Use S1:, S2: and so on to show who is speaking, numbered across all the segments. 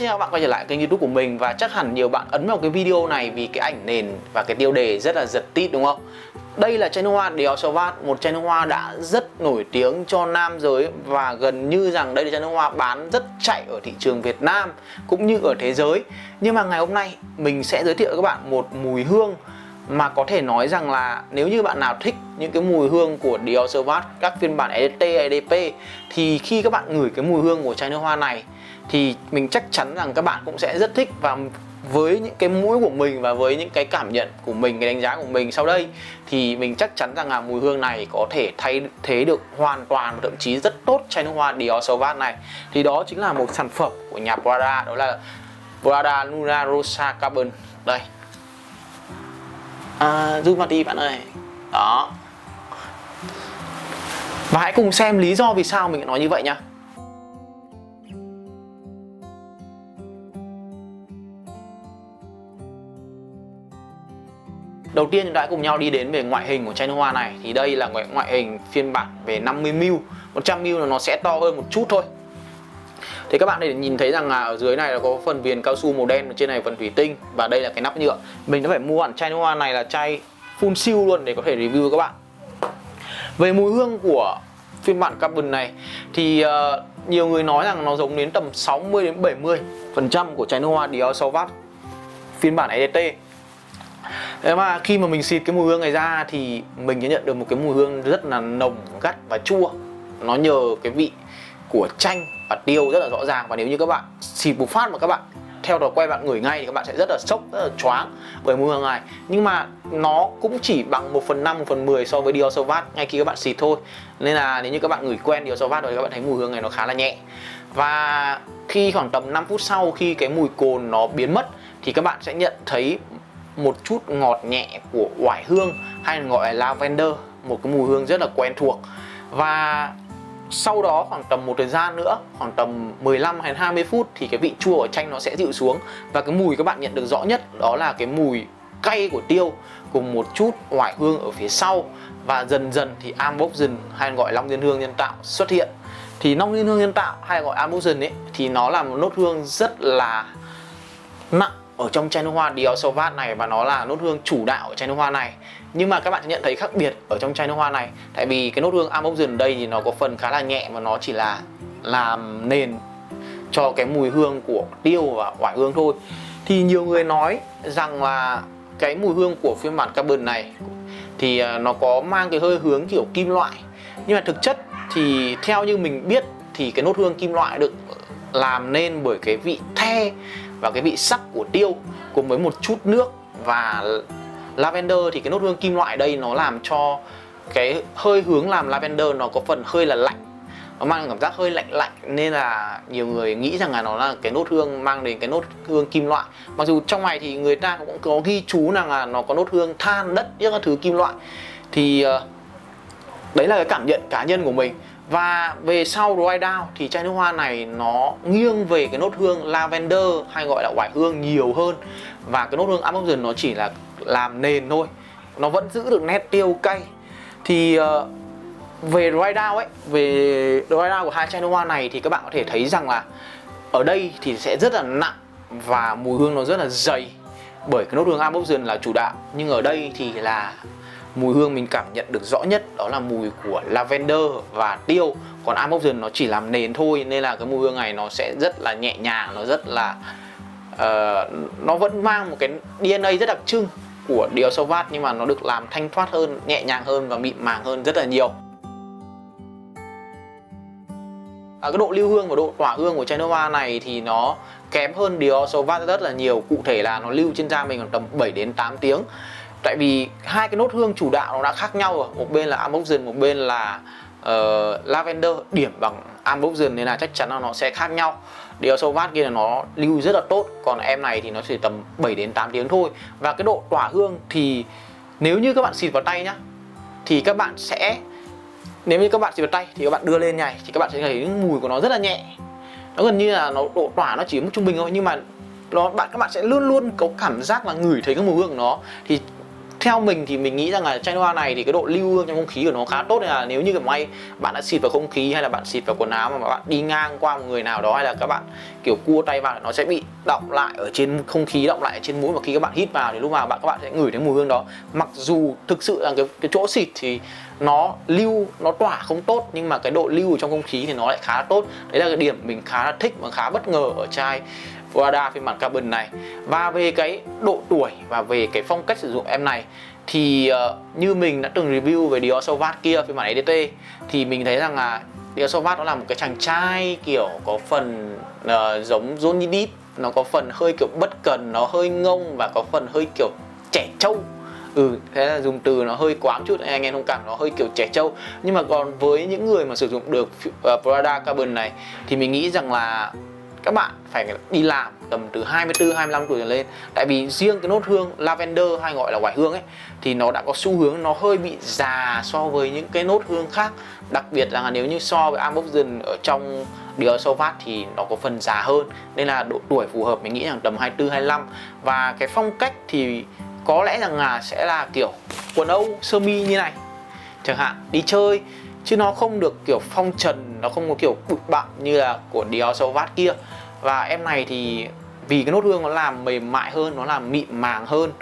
S1: xin chào các bạn quay trở lại kênh youtube của mình Và chắc hẳn nhiều bạn ấn vào cái video này vì cái ảnh nền và cái tiêu đề rất là giật tít đúng không? Đây là chai nước hoa Dior Sauvage, một chai nước hoa đã rất nổi tiếng cho nam giới Và gần như rằng đây là chai nước hoa bán rất chạy ở thị trường Việt Nam cũng như ở thế giới Nhưng mà ngày hôm nay mình sẽ giới thiệu với các bạn một mùi hương mà có thể nói rằng là nếu như bạn nào thích những cái mùi hương của Dior Sauvage các phiên bản EDT, EDP thì khi các bạn ngửi cái mùi hương của chai nước hoa này thì mình chắc chắn rằng các bạn cũng sẽ rất thích và với những cái mũi của mình và với những cái cảm nhận của mình cái đánh giá của mình sau đây thì mình chắc chắn rằng là mùi hương này có thể thay thế được hoàn toàn thậm chí rất tốt chai nước hoa Dior Sauvage này. Thì đó chính là một sản phẩm của nhà Prada đó là Prada Luna Rosa Carbon. Đây. À, zoom vào đi bạn ơi. Đó. Và hãy cùng xem lý do vì sao mình nói như vậy nhá. Đầu tiên chúng ta cùng nhau đi đến về ngoại hình của chai nước hoa này. Thì đây là ngoại, ngoại hình phiên bản về 50ml 100ml là nó sẽ to hơn một chút thôi. Thì các bạn để nhìn thấy rằng là ở dưới này là có phần viền cao su màu đen trên này phần thủy tinh và đây là cái nắp nhựa. Mình đã phải mua hẳn chai nước hoa này là chai full siêu luôn để có thể review với các bạn. Về mùi hương của phiên bản carbon này thì uh, nhiều người nói rằng nó giống đến tầm 60 đến 70 phần trăm của chai nước hoa Dior Sauvage phiên bản EDT Thế mà khi mà mình xịt cái mùi hương này ra thì mình sẽ nhận được một cái mùi hương rất là nồng, gắt và chua. Nó nhờ cái vị của chanh và tiêu rất là rõ ràng. Và nếu như các bạn xịt một phát mà các bạn theo thói quen bạn ngửi ngay thì các bạn sẽ rất là sốc, rất là choáng bởi mùi hương này. Nhưng mà nó cũng chỉ bằng 1 phần 5, 1 phần 10 so với Dior Sauvage ngay khi các bạn xịt thôi. Nên là nếu như các bạn ngửi quen Dior Sauvage rồi các bạn thấy mùi hương này nó khá là nhẹ. Và khi khoảng tầm 5 phút sau khi cái mùi cồn nó biến mất thì các bạn sẽ nhận thấy một chút ngọt nhẹ của oải hương hay gọi là lavender, một cái mùi hương rất là quen thuộc. Và sau đó khoảng tầm một thời gian nữa, khoảng tầm 15 hay 20 phút thì cái vị chua ở chanh nó sẽ dịu xuống. Và cái mùi các bạn nhận được rõ nhất đó là cái mùi cay của tiêu cùng một chút oải hương ở phía sau. Và dần dần thì amboxen hay gọi long liên hương nhân tạo xuất hiện. Thì long liên hương nhân tạo hay gọi amboxen ấy, thì nó là một nốt hương rất là nặng ở trong chai nước hoa Dior Sauvage này và nó là nốt hương chủ đạo ở chai nước hoa này. Nhưng mà các bạn sẽ nhận thấy khác biệt ở trong chai nước hoa này, tại vì cái nốt hương Amoxion đây thì nó có phần khá là nhẹ và nó chỉ là làm nền cho cái mùi hương của tiêu và oải hương thôi. Thì nhiều người nói rằng là cái mùi hương của phiên bản carbon này thì à, nó có mang cái hơi hướng kiểu kim loại. Nhưng mà thực chất thì theo như mình biết thì cái nốt hương kim loại được ờ, làm nên bởi cái vị the và cái vị sắc của tiêu cùng với một chút nước và lavender thì cái nốt hương kim loại đây nó làm cho cái hơi hướng làm lavender nó có phần hơi là lạnh. Nó mang cảm giác hơi lạnh lạnh nên là nhiều người nghĩ rằng là nó là cái nốt hương mang đến cái nốt hương kim loại. Mặc dù trong này thì người ta cũng có ghi chú rằng là nó có nốt hương than đất, những các thứ kim loại. Thì ờ, đấy là cái cảm nhận cá nhân của mình và về sau dry down thì chai nước hoa này nó nghiêng về cái nốt hương lavender hay gọi là oải hương nhiều hơn. Và cái nốt hương Amazon nó chỉ là làm nền thôi. Nó vẫn giữ được nét tiêu cay. Thì uh, về dry down ấy về dry down của hai chai nước hoa này thì các bạn có thể thấy rằng là ở đây thì sẽ rất là nặng và mùi hương nó rất là dày bởi cái nốt hương Amazon là chủ đạo. Nhưng ở đây thì là mùi hương mình cảm nhận được rõ nhất đó là mùi của lavender và tiêu. Còn Amoxon nó chỉ làm nền thôi nên là cái mùi hương này nó sẽ rất là nhẹ nhàng nó rất là uh, nó vẫn mang một cái DNA rất đặc trưng của Dior Sauvage nhưng mà nó được làm thanh thoát hơn nhẹ nhàng hơn và mịn màng hơn rất là nhiều. À, cái độ lưu hương và độ tỏa hương của chai nước hoa này thì nó kém hơn Dior Sauvage rất là nhiều. Cụ thể là nó lưu trên da mình khoảng tầm 7 đến 8 tiếng tại vì hai cái nốt hương chủ đạo nó đã khác nhau rồi. Một bên là Amboxian một bên là uh, Lavender. Điểm bằng Amboxian nên là chắc chắn là nó sẽ khác nhau. Điều sâu vát kia là nó lưu rất là tốt. Còn em này thì nó chỉ tầm 7 đến 8 tiếng thôi. Và cái độ tỏa hương thì nếu như các bạn xịt vào tay nhá thì các bạn sẽ nếu như các bạn xịt vào tay thì các bạn đưa lên nhảy thì các bạn sẽ thấy mùi của nó rất là nhẹ. Nó gần như là nó độ tỏa nó chỉ mức trung bình thôi. Nhưng mà nó bạn các bạn sẽ luôn luôn có cảm giác là ngửi thấy cái mùi hương của nó. Thì theo mình thì mình nghĩ rằng là chai nước hoa này thì cái độ lưu hương trong không khí của nó khá tốt nên là nếu như cái may bạn đã xịt vào không khí hay là bạn xịt vào quần áo mà bạn đi ngang qua một người nào đó hay là các bạn kiểu cua tay vào nó sẽ bị động lại ở trên không khí, động lại ở trên mũi và khi các bạn hít vào thì lúc nào bạn, các bạn sẽ ngửi thấy mùi hương đó. Mặc dù thực sự là cái cái chỗ xịt thì nó lưu, nó tỏa không tốt nhưng mà cái độ lưu trong không khí thì nó lại khá là tốt. Đấy là cái điểm mình khá là thích và khá bất ngờ ở chai Prada phiên bản carbon này. Và về cái độ tuổi và về cái phong cách sử dụng em này thì uh, như mình đã từng review về Dior Sauvage kia phiên bản EDT thì mình thấy rằng là Dior Sauvage nó là một cái chàng trai kiểu có phần uh, giống Johnny Depp nó có phần hơi kiểu bất cần nó hơi ngông và có phần hơi kiểu trẻ trâu. Ừ thế là dùng từ nó hơi quá chút anh em thông cảm nó hơi kiểu trẻ trâu. Nhưng mà còn với những người mà sử dụng được uh, Prada Carbon này thì mình nghĩ rằng là các bạn phải đi làm tầm từ 24 25 tuổi trở lên. Tại vì riêng cái nốt hương lavender hay gọi là quả hương ấy, thì nó đã có xu hướng nó hơi bị già so với những cái nốt hương khác. Đặc biệt là nếu như so với Amboxian ở trong Dior Sauvage thì nó có phần già hơn. Nên là độ tuổi phù hợp, mình nghĩ rằng tầm 24 25 và cái phong cách thì có lẽ rằng là sẽ là kiểu quần âu sơ mi như này. Chẳng hạn, đi chơi chứ nó không được kiểu phong trần nó không có kiểu bụi bặm như là của Dior Sauvage kia. Và em này thì vì cái nốt hương nó làm mềm mại hơn nó làm mịn màng hơn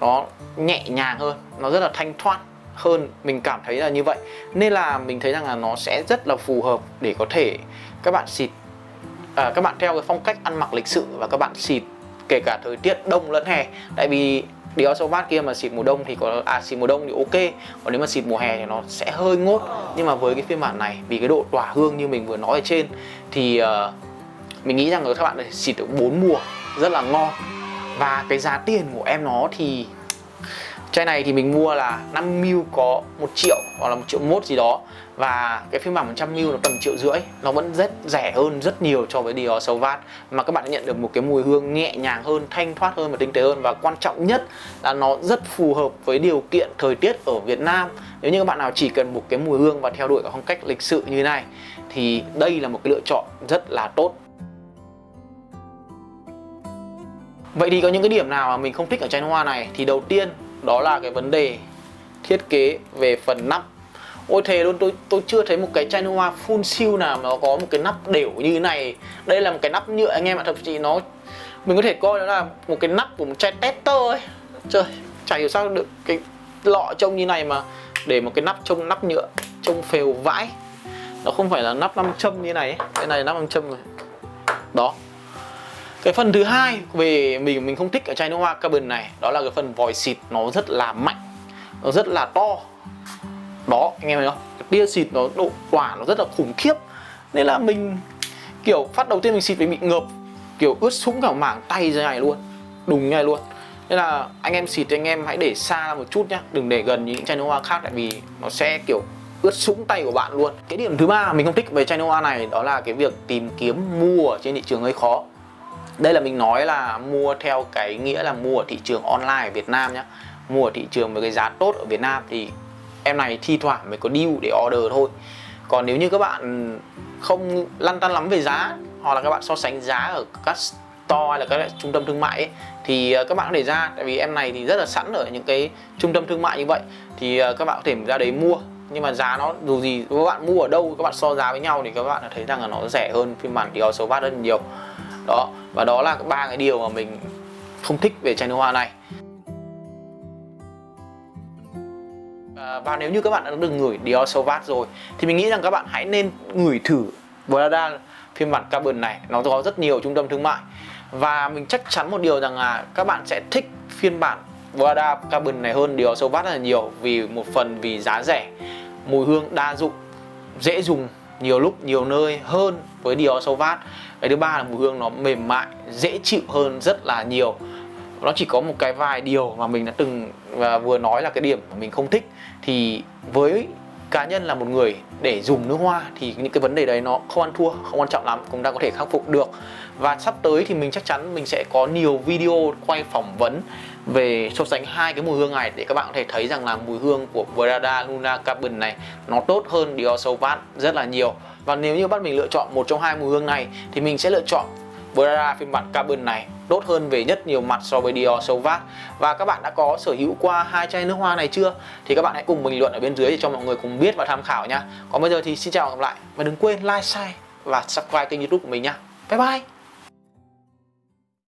S1: nó nhẹ nhàng hơn nó rất là thanh thoát hơn. Mình cảm thấy là như vậy. Nên là mình thấy rằng là nó sẽ rất là phù hợp để có thể các bạn xịt à, các bạn theo cái phong cách ăn mặc lịch sự và các bạn xịt kể cả thời tiết đông lẫn hè. Tại vì Dior Sauvage kia mà xịt mùa đông thì có à xịt mùa đông thì ok. Còn nếu mà xịt mùa hè thì nó sẽ hơi ngốt. Nhưng mà với cái phiên bản này vì cái độ tỏa hương như mình vừa nói ở trên thì uh, mình nghĩ rằng là các bạn xịt được 4 mùa rất là ngon. Và cái giá tiền của em nó thì chai này thì mình mua là 5ml có 1 triệu hoặc là 1 triệu mốt gì đó. Và cái phiên bản 100ml nó tầm triệu rưỡi. Nó vẫn rất rẻ hơn rất nhiều so với Dior Sauvage mà các bạn đã nhận được một cái mùi hương nhẹ nhàng hơn, thanh thoát hơn và tinh tế hơn. Và quan trọng nhất là nó rất phù hợp với điều kiện thời tiết ở Việt Nam. Nếu như các bạn nào chỉ cần một cái mùi hương và theo đuổi cái phong cách lịch sự như thế này, thì đây là một cái lựa chọn rất là tốt. Vậy thì có những cái điểm nào mà mình không thích ở chai hoa này? Thì đầu tiên đó là cái vấn đề thiết kế về phần nắp. Ôi thề luôn, tôi tôi chưa thấy một cái chai nước hoa full siêu nào mà nó có một cái nắp đều như thế này. Đây là một cái nắp nhựa anh em ạ Thậm chí nó, Mình có thể coi nó là một cái nắp của một chai tester ấy. Trời, chả hiểu sao được cái lọ trông như này mà Để một cái nắp trông, nắp nhựa Trông phèo vãi. Nó không phải là nắp nam châm như này ấy. Cái này nắp nam châm rồi. Đó cái phần thứ hai về mình mình không thích ở chai nước hoa carbon này, đó là cái phần vòi xịt nó rất là mạnh, nó rất là to. Đó, anh em thấy không? Cái tia xịt nó, độ quả nó rất là khủng khiếp. Nên là mình, kiểu, phát đầu tiên mình xịt mình bị ngợp, kiểu, ướt sũng cả mảng tay ra này luôn, đùng như này luôn. Nên là anh em xịt thì anh em hãy để xa một chút nhá, đừng để gần những chai nước hoa khác, tại vì nó sẽ, kiểu, ướt sũng tay của bạn luôn. Cái điểm thứ ba mình không thích về chai nước hoa này, đó là cái việc tìm kiếm mua ở trên thị trường hơi khó đây là mình nói là mua theo cái nghĩa là mua ở thị trường online ở Việt Nam nhá. Mua ở thị trường với cái giá tốt ở Việt Nam thì em này thi thoảng mới có deal để order thôi. Còn nếu như các bạn không lăn tăn lắm về giá hoặc là các bạn so sánh giá ở các store hay là các trung tâm thương mại ấy, thì ờ, các bạn có thể ra. Tại vì em này thì rất là sẵn ở những cái trung tâm thương mại như vậy. Thì ờ, các bạn có thể ra đấy mua. Nhưng mà giá nó dù gì các bạn mua ở đâu các bạn so giá với nhau thì các bạn thấy rằng là nó rẻ hơn phiên bản Dior Sauvage rất nhiều. Đó và đó là ba cái điều mà mình không thích về chai nước hoa này. À, và nếu như các bạn đã từng ngửi Dior Sauvage rồi, thì mình nghĩ rằng các bạn hãy nên ngửi thử Prada phiên bản carbon này. Nó có rất nhiều trung tâm thương mại. Và mình chắc chắn một điều rằng là các bạn sẽ thích phiên bản Prada carbon này hơn Dior Sauvage rất là nhiều vì một phần vì giá rẻ, mùi hương đa dụng, dễ dùng nhiều lúc, nhiều nơi hơn với Dior Sauvage cái thứ ba là mùi hương nó mềm mại, dễ chịu hơn rất là nhiều. Nó chỉ có một cái vài điều mà mình đã từng, và vừa nói là cái điểm mà mình không thích. Thì với cá nhân là một người để dùng nước hoa thì những cái vấn đề đấy nó không ăn thua, không quan trọng lắm, cũng đang có thể khắc phục được. Và sắp tới thì mình chắc chắn mình sẽ có nhiều video quay phỏng vấn về so sánh hai cái mùi hương này để các bạn có thể thấy rằng là mùi hương của Prada Luna Carbon này nó tốt hơn Dior Sauvage rất là nhiều. Và nếu như bắt mình lựa chọn một trong hai mùi hương này thì mình sẽ lựa chọn Brera, phiên bản carbon này tốt hơn về nhất nhiều mặt so với Dior Sauvage và các bạn đã có sở hữu qua hai chai nước hoa này chưa? Thì các bạn hãy cùng bình luận ở bên dưới để cho mọi người cùng biết và tham khảo nha. Còn bây giờ thì xin chào và gặp lại. Và đừng quên like, share và subscribe kênh youtube của mình nha. Bye bye!